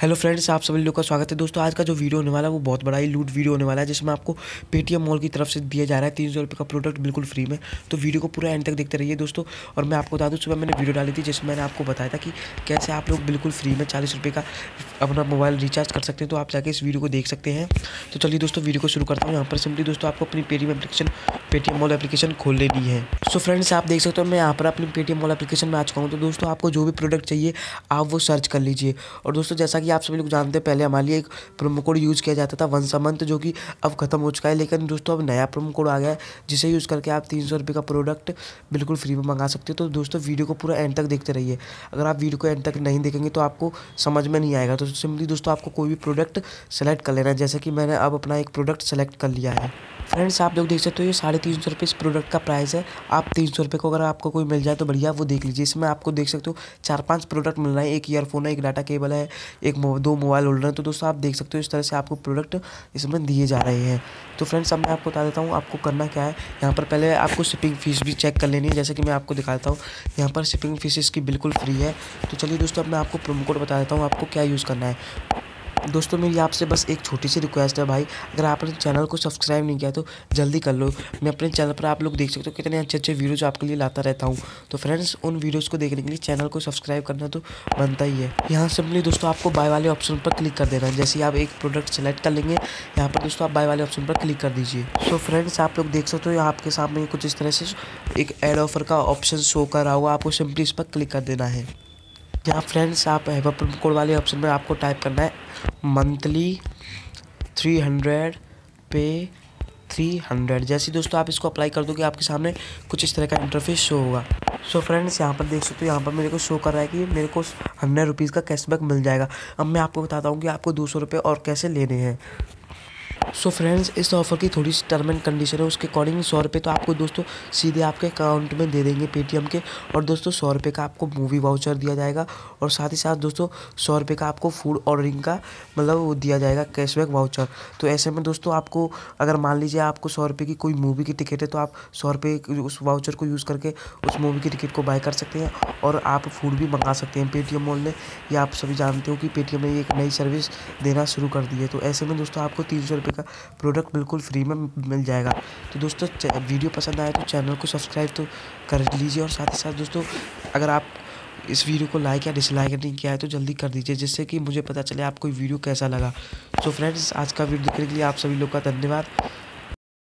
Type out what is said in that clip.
Hello friends आप सभी लोग का स्वागत है। दोस्तों, आज का जो वीडियो होने वाला है, वो बहुत बड़ा ही लूट वीडियो होने वाला है, जिसमें आपको पेटीएम मॉल की तरफ़ से दिया जा रहा है। तीन सौ रुपये का प्रोडक्ट बिल्कुल फ्री में। तो वीडियो को पूरा एंड तक देखते रहिए दोस्तों। और मैं आपको बता दूँ, सुबह मैंने वीडियो डाली थी, जिसमें मैंने आपको बताया था कि कैसे आप लोग बिल्कुल फ्री में चालीस रुपये का अपना मोबाइल रिचार्ज कर सकते हैं। तो आप जाके इस वीडियो को देख सकते हैं। तो चलिए दोस्तों वीडियो को शुरू करता हूँ। यहाँ पर सिंपली दोस्तों, आपको अपनी Paytm application Paytm mall application खोल लेनी है। सो so फ्रेंड्स आप देख सकते हो, मैं यहाँ पर अपनी पेटीएम मॉल एप्लीकेशन में आ चुका हूँ। तो दोस्तों, आपको जो भी प्रोडक्ट चाहिए, आप वो सर्च कर लीजिए। और दोस्तों, जैसा कि आप सभी लोग जानते हैं, पहले हमारे लिए एक प्रोमो कोड यूज़ किया जाता था वन समंथ जो कि अब खत्म हो चुका है। लेकिन दोस्तों, अब नया प्रोमो कोड आ गया है, जिसे यूज़ करके आप तीन सौ रुपये का प्रोडक्ट बिल्कुल फ्री में मंगा सकते हो। तो दोस्तों वीडियो को पूरा एंड तक देखते रहिए। अगर आप वीडियो को एंड तक नहीं देखेंगे तो आपको समझ में नहीं आएगा। तो सिंपली दोस्तों, आपको कोई भी प्रोडक्ट सेलेक्ट कर लेना है। जैसे कि मैंने अब अपना एक प्रोडक्ट सेलेक्ट कर लिया है। फ्रेंड्स आप लोग देख सकते हो, ये साढ़े तीन सौ रुपये इस प्रोडक्ट का प्राइस है। आप तीन सौ रुपये को अगर आपको कोई मिल जाए तो बढ़िया, वो देख लीजिए। इसमें आपको देख सकते हो, चार पाँच प्रोडक्ट मिल रहा है। एक ईयरफोन है, एक डाटा केबल है, एक दो मोबाइल होल्डर है। तो दोस्तों, आप देख सकते हो, इस तरह से आपको प्रोडक्ट इसमें दिए जा रहे हैं। तो फ्रेंड्स अब मैं आपको बता देता हूँ, आपको करना क्या है। यहाँ पर पहले आपको शिपिंग फ़ीस भी चेक कर लेनी है। जैसे कि मैं आपको दिखाता हूँ, यहाँ पर शिपिंग फ़ीस इसकी बिल्कुल फ्री है। तो चलिए दोस्तों, अब मैं आपको प्रोमो कोड बता देता हूँ, आपको क्या यूज़ करना है। दोस्तों, मेरी आपसे बस एक छोटी सी रिक्वेस्ट है भाई। अगर आपने चैनल को सब्सक्राइब नहीं किया तो जल्दी कर लो। मैं अपने चैनल पर आप लोग देख सकते हो कितने अच्छे अच्छे वीडियोज़ आपके लिए लाता रहता हूँ। तो फ्रेंड्स उन वीडियोज़ को देखने के लिए चैनल को सब्सक्राइब करना तो बनता ही है। यहाँ सिंपली दोस्तों, आपको बाय वाले ऑप्शन पर क्लिक कर देना है। जैसे आप एक प्रोडक्ट सेलेक्ट कर लेंगे, यहाँ पर दोस्तों, आप बाय वाले ऑप्शन पर क्लिक कर दीजिए। सो फ्रेंड्स आप लोग देख सकते हो आपके सामने कुछ इस तरह से एक एड ऑफ़र का ऑप्शन शो कर रहा होगा। आपको सिंपली इस पर क्लिक कर देना है। यहाँ फ्रेंड्स आप हैवा कोड वाले ऑप्शन में आपको टाइप करना है मंथली थ्री हंड्रेड पे थ्री हंड्रेड जैसे दोस्तों आप इसको अप्लाई कर दोगे, आपके सामने कुछ इस तरह का इंटरफेस शो होगा। सो so फ्रेंड्स यहाँ पर देख सकते हो, यहाँ पर मेरे को शो कर रहा है कि मेरे को हंड्रेड रुपीज़ का कैशबैक मिल जाएगा। अब मैं आपको बताता हूँ कि आपको दो सौ रुपये और कैसे लेने हैं। सो so फ्रेंड्स इस ऑफ़र की थोड़ी सी टर्म एंड कंडीशन है, उसके अकॉर्डिंग सौ रुपये तो आपको दोस्तों सीधे आपके अकाउंट में दे देंगे पेटीएम के और दोस्तों सौ रुपये का आपको मूवी वाउचर दिया जाएगा और साथ ही साथ दोस्तों सौ रुपये का आपको फ़ूड ऑर्डरिंग का मतलब वो दिया जाएगा कैशबैक वाउचर तो ऐसे में दोस्तों आपको अगर मान लीजिए आपको सौ रुपये की कोई मूवी की टिकट है तो आप सौ रुपये उस वाउचर को यूज़ करके उस मूवी की टिकट को बाय कर सकते हैं और आप फ़ूड भी मंगा सकते हैं पेटीएम मॉल ने या आप सभी जानते हो कि पेटीएम ने एक नई सर्विस देना शुरू कर दी है. तो ऐसे में दोस्तों आपको तीन सौ रुपये का प्रोडक्ट बिल्कुल फ्री में मिल जाएगा। तो दोस्तों वीडियो पसंद आए तो चैनल को सब्सक्राइब तो कर लीजिए और साथ ही साथ दोस्तों, अगर आप इस वीडियो को लाइक या डिसलाइक नहीं किया है तो जल्दी कर दीजिए, जिससे कि मुझे पता चले आपको वीडियो कैसा लगा। तो फ्रेंड्स आज का वीडियो देखने के लिए आप सभी लोग का धन्यवाद।